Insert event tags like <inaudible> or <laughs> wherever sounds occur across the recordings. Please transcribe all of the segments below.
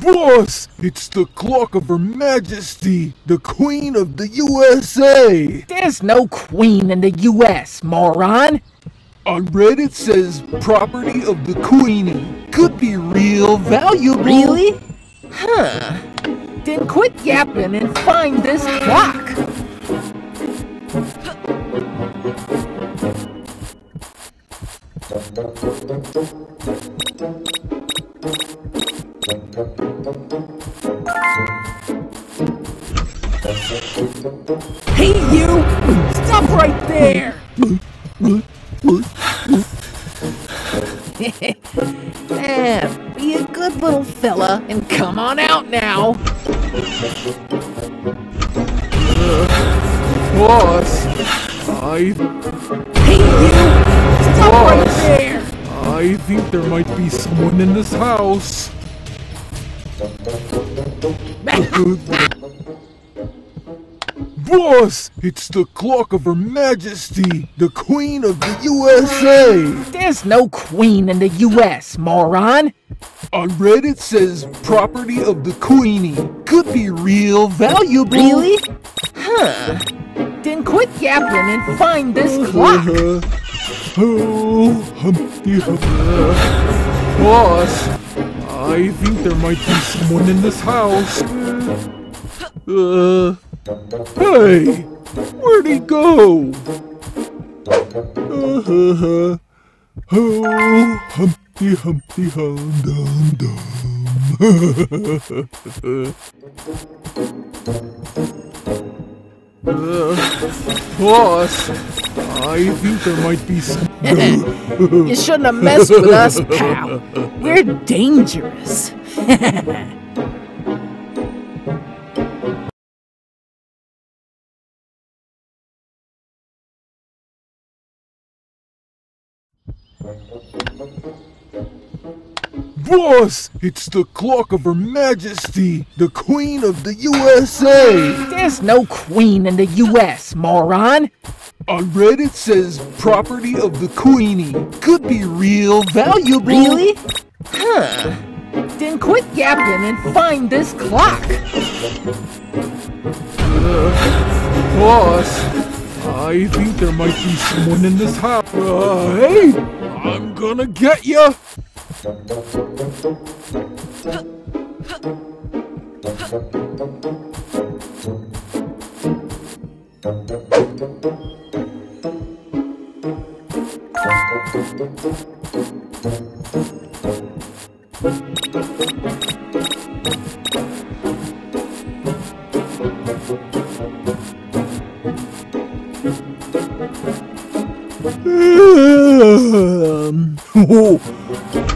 Boss, it's the clock of Her Majesty, the Queen of the USA. There's no queen in the US, moron. On Reddit it says property of the Queenie. Could be real valuable. Really? Huh. Then quit yapping and find this clock. Hey you! Stop right there! Eh, be a good little fella and come on out now. Boss, I Hey you! Stop right there! I think there might be someone in this house. <laughs> Boss, it's the clock of Her Majesty, the Queen of the USA. There's no queen in the US, moron. On Reddit it says property of the Queenie. Could be real valuable. Really? Huh. Then quit yapping and find this clock. Oh, <sighs> Humpty. Boss, I think there might be someone in this house. Uh, hey, where'd he go? Uh, oh, Humpty Humpty Hum Dum Dum. <laughs> Uh, boss, I think there might be some. <laughs> <laughs> You shouldn't have messed with us, pal. We're dangerous. Boss, it's the clock of Her Majesty, the Queen of the USA. There's no queen in the US, moron. On Reddit it says property of the Queenie. Could be real valuable. Really? Huh. Then quit yapping and find this clock. Boss, I think there might be someone in this house. Uh, hey, I'm gonna get ya. Oh,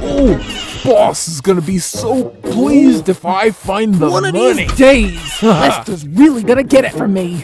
oh, boss is gonna be so pleased if I find the One of money. these days, <laughs> ah. Lester's really gonna get it from me.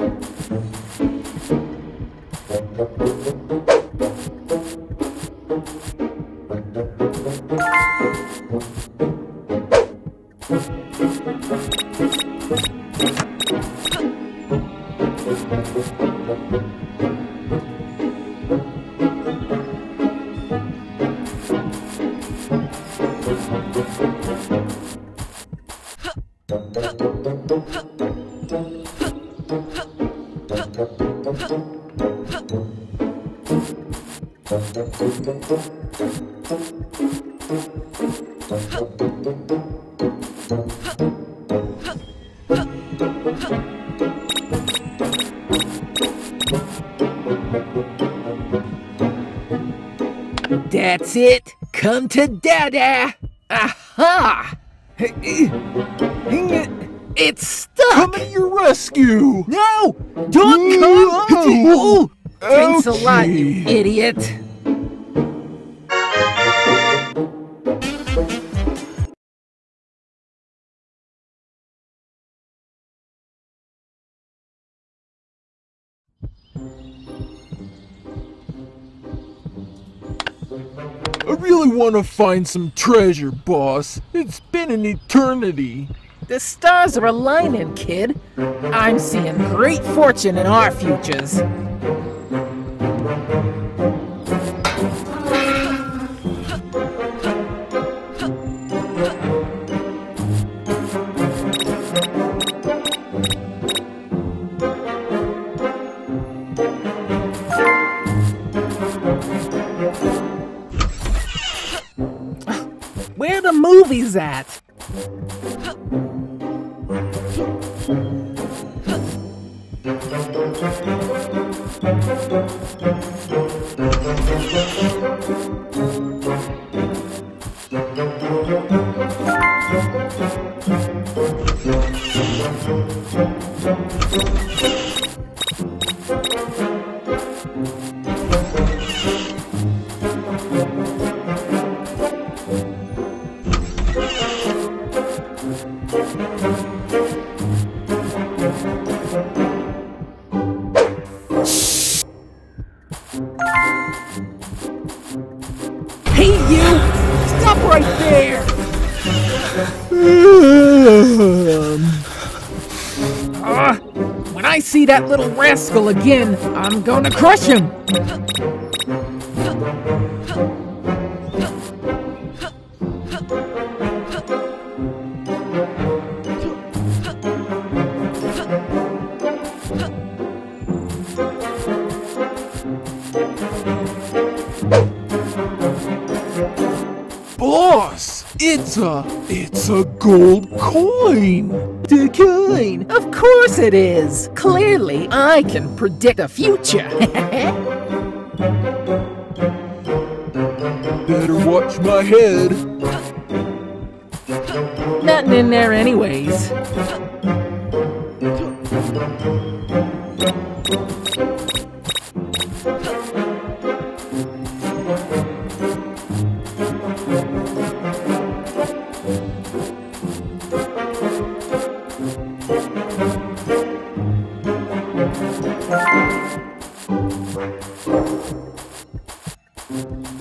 That's it. Come to Dada. Aha! It's stuck. Come to your rescue. No! Don't come! Oh, thanks a lot, you idiot. I really want to find some treasure, boss. It's been an eternity. The stars are aligning, kid. I'm seeing great fortune in our futures. Movies at? Hey, you! Stop right there! <sighs> Ah, when I see that little rascal again, I'm gonna crush him! Boss, it's a, it's a gold coin. The coin! Of course it is! Clearly, I can predict the future! <laughs> Better watch my head. Nothing in there, anyways. Música